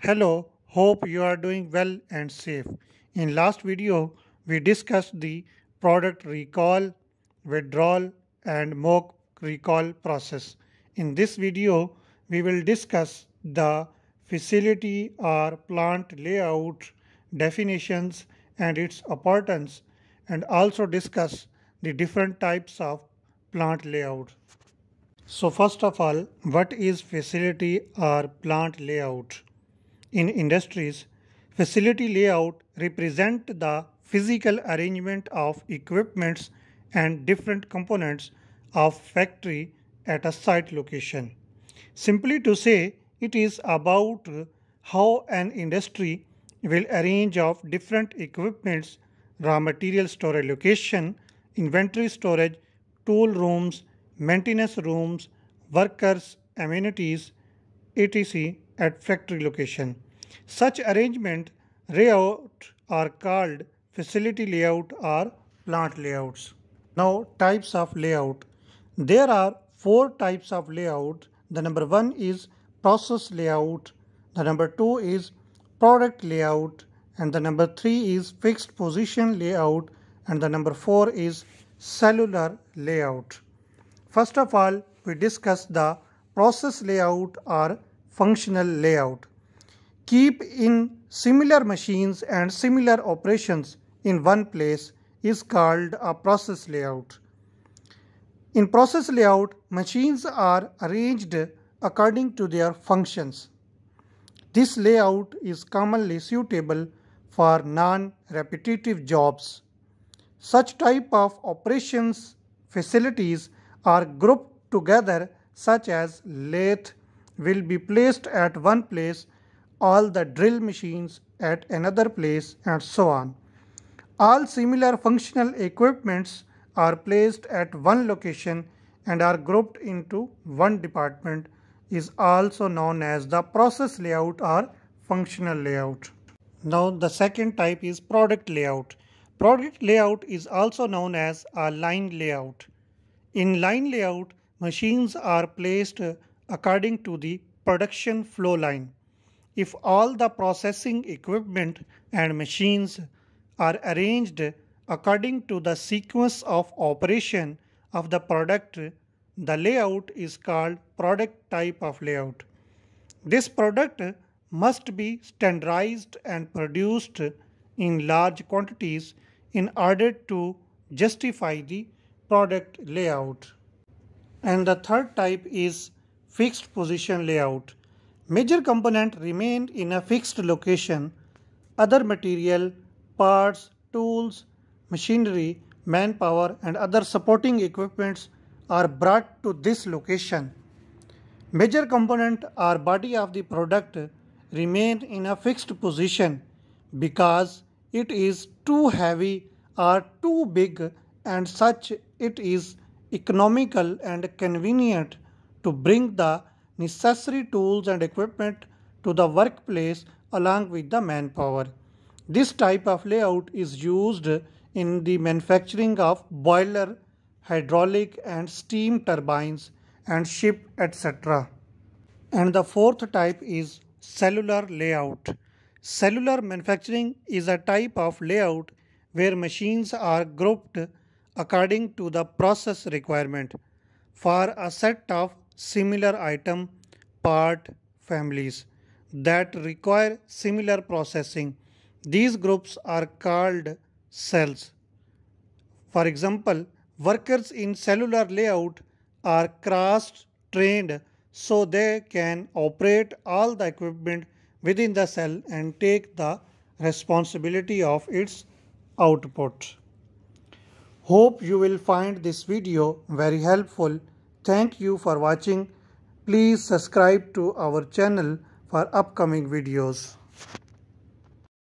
Hello, hope you are doing well and safe. In last video, we discussed the product recall, withdrawal and mock recall process. In this video, we will discuss the facility or plant layout definitions and its importance and also discuss the different types of plant layout. So first of all, what is facility or plant layout? In industries, facility layout represent the physical arrangement of equipments and different components of factory at a site location. Simply to say, it is about how an industry will arrange of different equipments, raw material storage location, inventory storage, tool rooms, maintenance rooms, workers, amenities, etc. at factory location. Such arrangement layout are called facility layout or plant layouts. Now types of layout. There are four types of layout. The number one is process layout. The number two is product layout. And the number three is fixed position layout. And the number four is cellular layout. First of all, we discuss the process layout or functional layout. Keep in similar machines and similar operations in one place is called a process layout. In process layout, machines are arranged according to their functions. This layout is commonly suitable for non-repetitive jobs. Such type of operations facilities are grouped together such as lathe will be placed at one place, all the drill machines at another place and so on. All similar functional equipments are placed at one location and are grouped into one department is also known as the process layout or functional layout. Now the second type is product layout. Product layout is also known as a line layout. In line layout, machines are placed according to the production flow line. If all the processing equipment and machines are arranged according to the sequence of operation of the product, the layout is called product type of layout. This product must be standardized and produced in large quantities in order to justify the product layout. And the third type is fixed position layout. Major component remain in a fixed location. Other material, parts, tools, machinery, manpower and other supporting equipments are brought to this location. Major component or body of the product remain in a fixed position because it is too heavy or too big and such it is economical and convenient to bring the necessary tools and equipment to the workplace along with the manpower. This type of layout is used in the manufacturing of boiler, hydraulic and steam turbines and ship etc. And the fourth type is cellular layout. Cellular manufacturing is a type of layout where machines are grouped according to the process requirement for a set of similar item part families that require similar processing. These groups are called cells. For example, workers in cellular layout are cross-trained so they can operate all the equipment within the cell and take the responsibility of its output. Hope you will find this video very helpful. Thank you for watching. Please subscribe to our channel for upcoming videos.